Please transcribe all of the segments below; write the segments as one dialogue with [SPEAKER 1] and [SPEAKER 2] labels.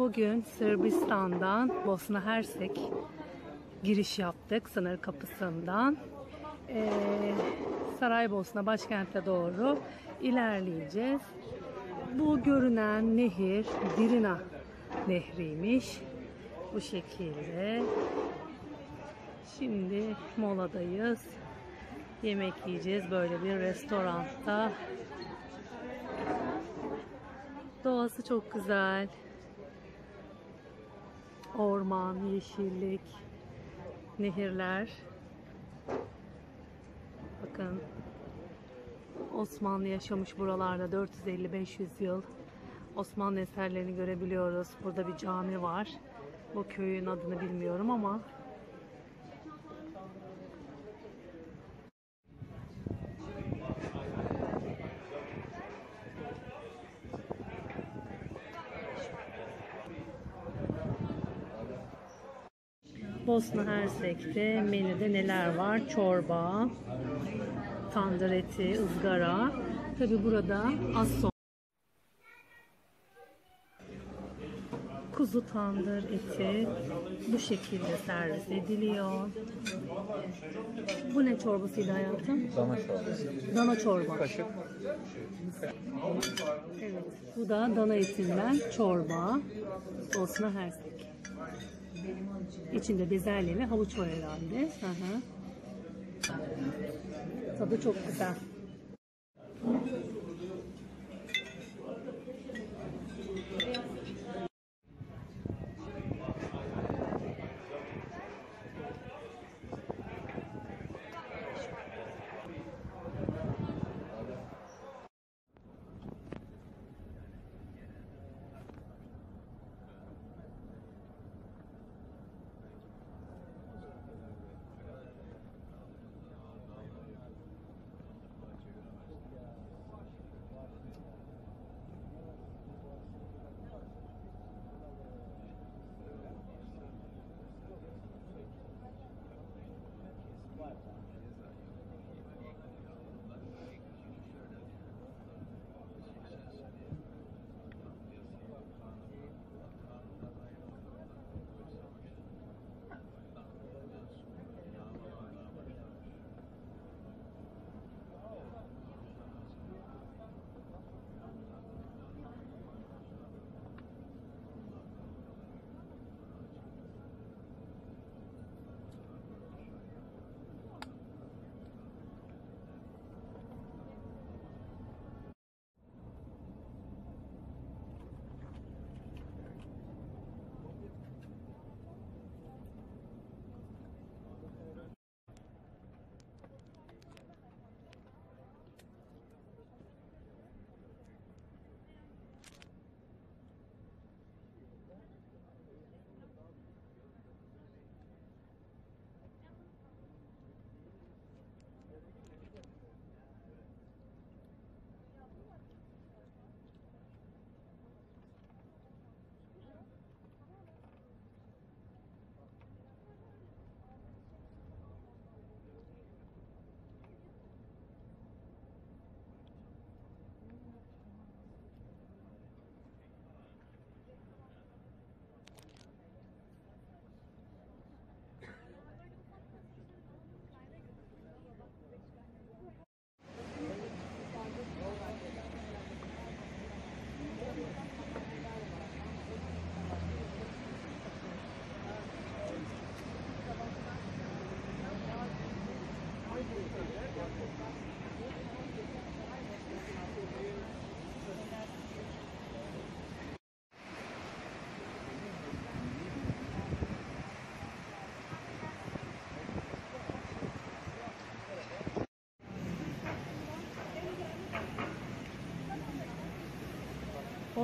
[SPEAKER 1] Bugün Sırbistan'dan Bosna Hersek giriş yaptık sınır kapısından. Ee, Saraybosna başkente doğru ilerleyeceğiz. Bu görünen nehir Dirina nehriymiş. Bu şekilde. Şimdi moladayız. Yemek yiyeceğiz böyle bir restoranda. Doğası çok güzel. Orman, yeşillik, nehirler. Bakın Osmanlı yaşamış buralarda 450-500 yıl. Osmanlı eserlerini görebiliyoruz. Burada bir cami var. Bu köyün adını bilmiyorum ama Bosna Hersek'te menüde neler var? Çorba, tandır eti, ızgara. Tabi burada az sonra kuzu tandır eti bu şekilde servis ediliyor. Bu ne çorbasıydı hayatım?
[SPEAKER 2] Dana çorbası.
[SPEAKER 1] Dana çorba.
[SPEAKER 2] Kaşık.
[SPEAKER 1] Evet. Bu da dana etinden çorba. Bosna Hersek. İçinde bezelye ve havuç var herhalde. Hı hı. Tadı çok güzel.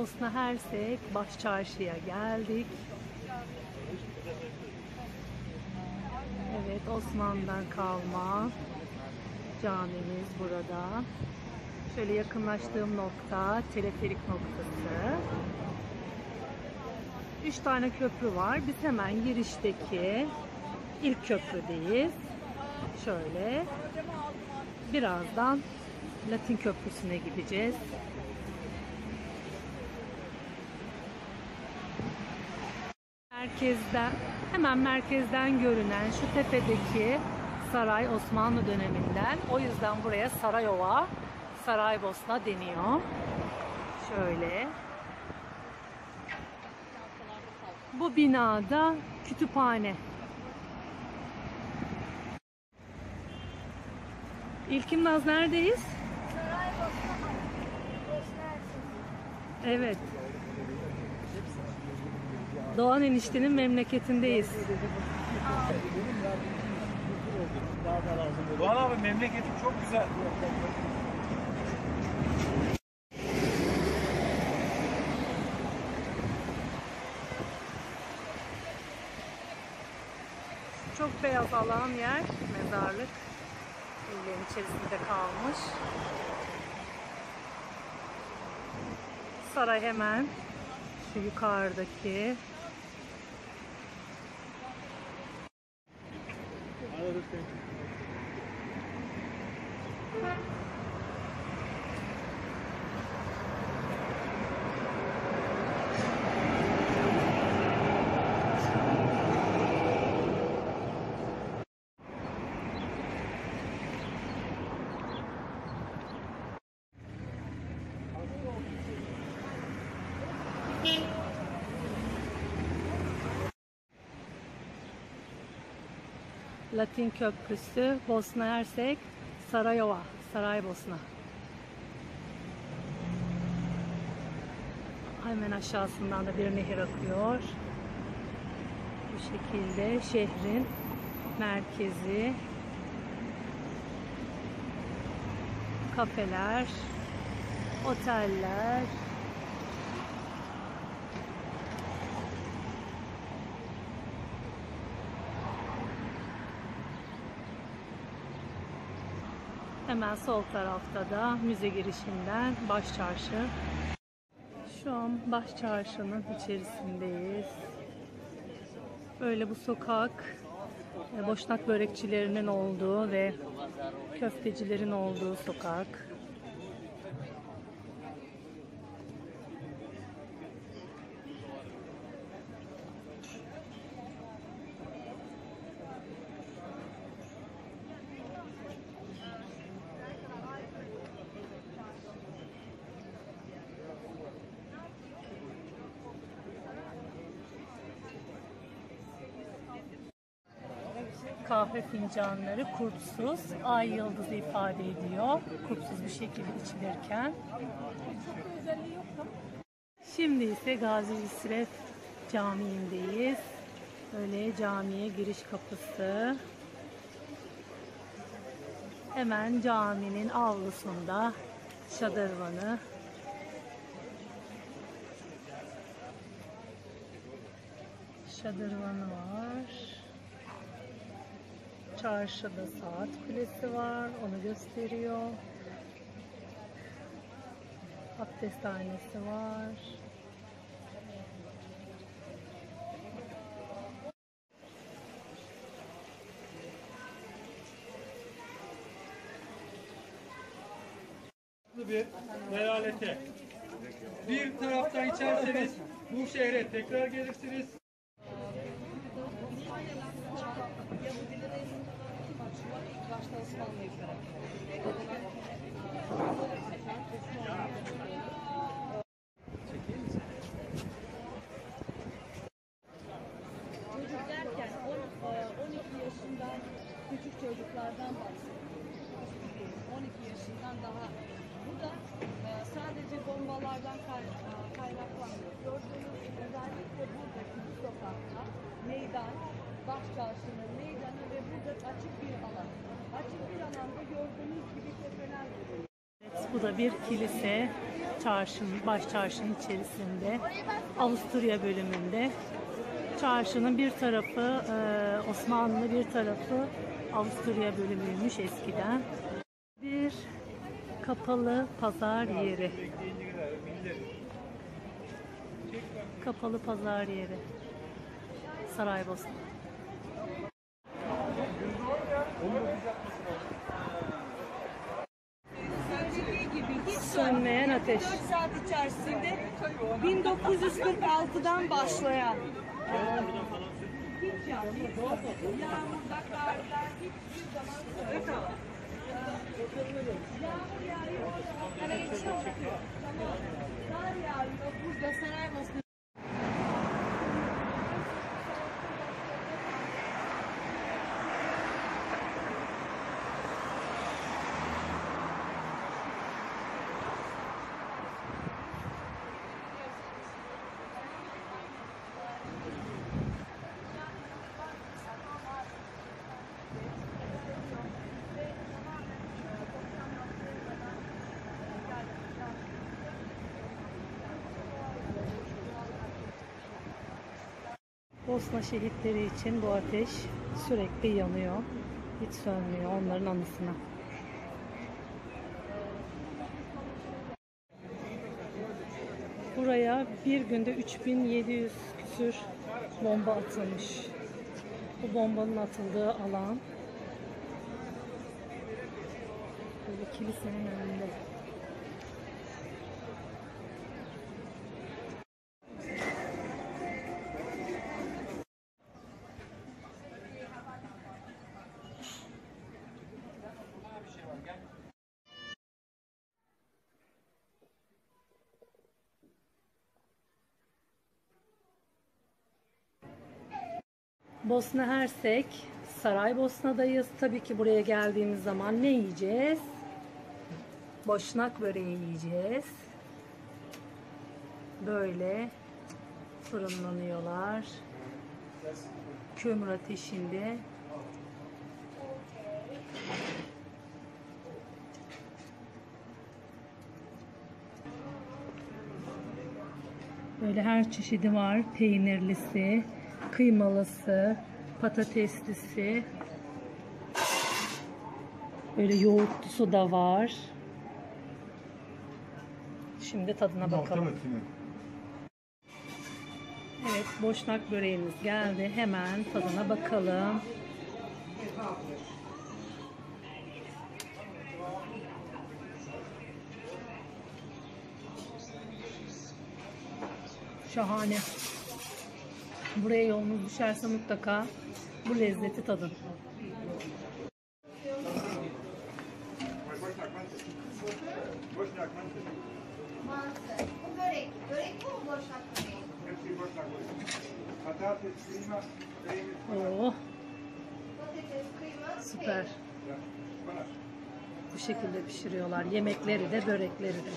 [SPEAKER 1] Bosna Hersek Baş Çarşı'ya geldik. Evet Osmanlı'dan kalma camimiz burada. Şöyle yakınlaştığım nokta teleferik noktası. Üç tane köprü var. Biz hemen girişteki ilk köprüdeyiz. Şöyle birazdan Latin Köprüsü'ne gideceğiz. Merkezden hemen merkezden görünen şu tepedeki saray Osmanlı döneminden. O yüzden buraya Sarayova, Saraybosna deniyor. Şöyle. Bu binada kütüphane. İlkim Naz neredeyiz? Evet. Doğan eniştenin memleketindeyiz.
[SPEAKER 2] Doğan abi memleketim çok güzel.
[SPEAKER 1] Çok beyaz alan yer, mezarlık. Illerin içerisinde kalmış. Saray hemen şu yukarıdaki. 받았어요. Latin Köprüsü, Bosna Hersek, Sarayova, Saraybosna. Hemen aşağısından da bir nehir akıyor. Bu şekilde şehrin merkezi. Kafeler, oteller, Hemen sol tarafta da müze girişinden baş çarşı. Şu an baş çarşının içerisindeyiz. Böyle bu sokak e, boşnak börekçilerinin olduğu ve köftecilerin olduğu sokak. Kahve fincanları kurtsuz, ay yıldızı ifade ediyor. Kurtsuz bir şekilde içilirken. Şimdi ise Gazi İsref Camii'ndeyiz. Böyle camiye giriş kapısı. Hemen caminin avlusunda şadırvanı. Şadırvanı var. Çarşıda saat kulesi var. Onu gösteriyor. Abdesthanesi var.
[SPEAKER 2] bir eyalete. Bir taraftan içerseniz bu şehre tekrar gelirsiniz.
[SPEAKER 3] Çarşının meydanı ve burada açık bir alan. Açık bir alanda gördüğünüz gibi tepeler.
[SPEAKER 1] Evet, bu da bir kilise. Çarşının, baş çarşının içerisinde. Avusturya bölümünde. Çarşının bir tarafı e, Osmanlı, bir tarafı Avusturya bölümüymüş eskiden. Bir kapalı pazar yeri. Kapalı pazar yeri. Saraybosna.
[SPEAKER 3] Söylediği gibi hiç
[SPEAKER 1] Sönmeyen ateş.
[SPEAKER 3] 4 saat içerisinde 1946'dan başlayan yağmur, yağıyor, hani çok tamam. Kar yağıyor, burada Saraybosna
[SPEAKER 1] Bosna şehitleri için bu ateş sürekli yanıyor. Hiç sönmüyor onların anısına. Buraya bir günde 3700 küsür bomba atılmış. Bu bombanın atıldığı alan böyle kilisenin önünde. Bosna Hersek, Saraybosna'dayız. Tabii ki buraya geldiğimiz zaman ne yiyeceğiz? Boşnak böreği yiyeceğiz. Böyle fırınlanıyorlar. Kömür ateşinde. Böyle her çeşidi var. Peynirlisi, kıymalısı, patateslisi. Böyle yoğurtlusu da var. Şimdi tadına bakalım. Evet, boşnak böreğimiz geldi. Hemen tadına bakalım. Şahane. Buraya yolunuz düşerse mutlaka bu lezzeti tadın.
[SPEAKER 4] Börek. Börek mi o boşnak böreği?
[SPEAKER 5] Patates, kıyma, peynir,
[SPEAKER 1] Oo,
[SPEAKER 4] Patates, kıyma,
[SPEAKER 1] süper.
[SPEAKER 4] peynir.
[SPEAKER 1] Bu şekilde pişiriyorlar. Yemekleri de, börekleri de.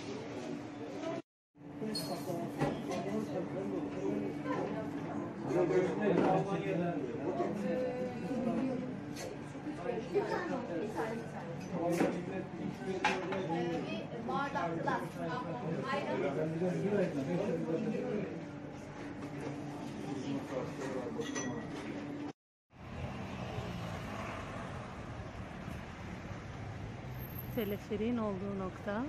[SPEAKER 4] Bardak glass. Ayran.
[SPEAKER 1] Teleferiğin olduğu nokta